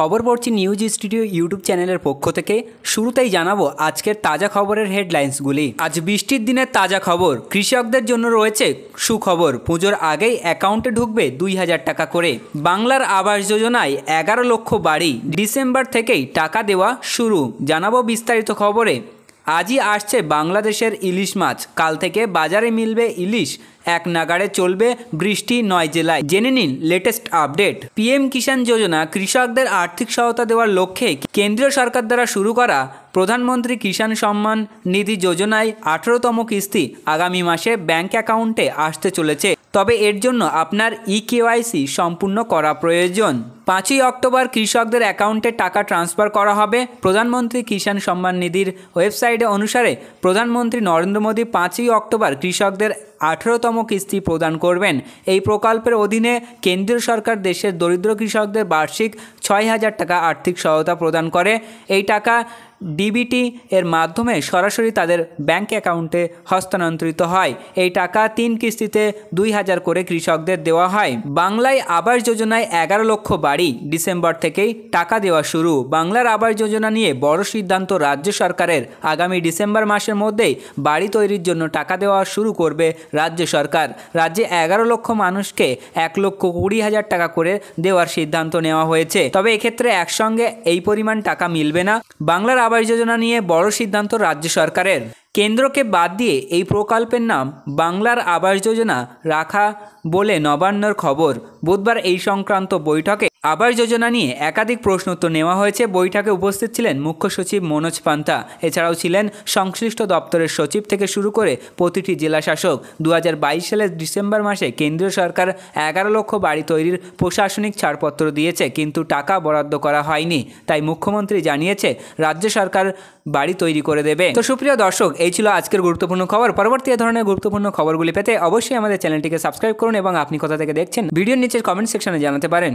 খবর পড়ছি news studio YouTube চ্যানেলের পক্ষ থেকে। শুরুতেই জানাব আজকের তাজা খবরের হেডলাইন্সগুলি। আজ বৃষ্টির দিনের তাজা খবর। কৃষকদের জন্য রয়েছে সুখবর। পুজোর আগেই অ্যাকাউন্টে ঢুকবে দুই হাজার টাকা করে। বাংলার আবাস যোজনায় এগারো লক্ষ বাড়ি ডিসেম্বর থেকেই টাকা দেওয়া শুরু। জানাব বিস্তারিত খবরে। আজই আসছে বাংলাদেশের ইলিশ মাছ। কাল থেকে বাজারে মিলবে ইলিশ। এক নাগাড়ে চলবে বৃষ্টি নয় জেলায়। জেনে নিন latest update PM Kisan Yojana কৃষকদের আর্থিক সহায়তা দেওয়ার লক্ষ্যে কেন্দ্রীয় সরকার দ্বারা শুরু করা প্রধানমন্ত্রী কিষাণ সম্মান নিধি যোজনায় আঠেরোতম কিস্তি আগামী মাসে ব্যাংক অ্যাকাউন্টে আসতে চলেছে। তবে এর জন্য আপনার ই কেওয়াইসি সম্পূর্ণ করা প্রয়োজন। পাঁচই অক্টোবর কৃষকদের অ্যাকাউন্টে টাকা ট্রান্সফার করা হবে। প্রধানমন্ত্রী কিষাণ সম্মান নিধির ওয়েবসাইটে অনুসারে প্রধানমন্ত্রী নরেন্দ্র মোদী পাঁচই অক্টোবর কৃষকদের আঠেরোতম কিস্তি প্রদান করবেন। এই প্রকল্পের অধীনে কেন্দ্রীয় সরকার দেশের দরিদ্র কৃষকদের বার্ষিক ছয় হাজার টাকা আর্থিক সহায়তা প্রদান করে। এই টাকা ডিবিটি এর মাধ্যমে সরাসরি তাদের ব্যাংক অ্যাকাউন্টে হস্তান্তরিত হয়। এই টাকা তিন কিস্তিতে দুই হাজার করে কৃষকদের দেওয়া হয়। বাংলায় আবাস যোজনায় এগারো লক্ষ বাড়ি ডিসেম্বর থেকেই টাকা দেওয়া শুরু। বাংলার আবাস যোজনা নিয়ে বড় সিদ্ধান্ত রাজ্য সরকারের। আগামী ডিসেম্বর মাসের মধ্যেই বাড়ি তৈরির জন্য টাকা দেওয়া শুরু করবে রাজ্য সরকার। রাজ্যে এগারো লক্ষ মানুষকে এক লক্ষ কুড়ি হাজার টাকা করে দেওয়ার সিদ্ধান্ত নেওয়া হয়েছে। তবে এক্ষেত্রে একসঙ্গে এই পরিমাণ টাকা মিলবে না। বাংলার আবাস যোজনা নিয়ে বড় সিদ্ধান্ত রাজ্য সরকারের। কেন্দ্রকে বাদ দিয়ে এই প্রকল্পের নাম বাংলার আবাস যোজনা রাখা বলে নবান্নর খবর। বুধবার এই সংক্রান্ত বৈঠকে আবাস যোজনা নিয়ে একাধিক প্রশ্ন উত্তর নেওয়া হয়েছে। বৈঠকে উপস্থিত ছিলেন মুখ্য সচিব মনোজ পান্তা। এছাড়াও ছিলেন সংশ্লিষ্ট দপ্তরের সচিব থেকে শুরু করে প্রতিটি জেলা শাসক। দু হাজার বাইশ সালের ডিসেম্বর মাসে কেন্দ্রীয় সরকার এগারো লক্ষ বাড়ি তৈরির প্রশাসনিক ছাড়পত্র দিয়েছে, কিন্তু টাকা বরাদ্দ করা হয়নি। তাই মুখ্যমন্ত্রী জানিয়েছে, রাজ্য সরকার বাড়ি তৈরি করে দেবে। তো সুপ্রিয় দর্শক এই ছিল আজকের গুরুত্বপূর্ণ খবর। পরবর্তী ধরনের গুরুত্বপূর্ণ খবরগুলি পেতে অবশ্যই আমাদের চ্যানেলটিকে সাবস্ক্রাইব করুন এবং আপনি কোথা থেকে দেখছেন, ভিডিওর নিচের কমেন্ট সেকশনে জানাতে পারেন।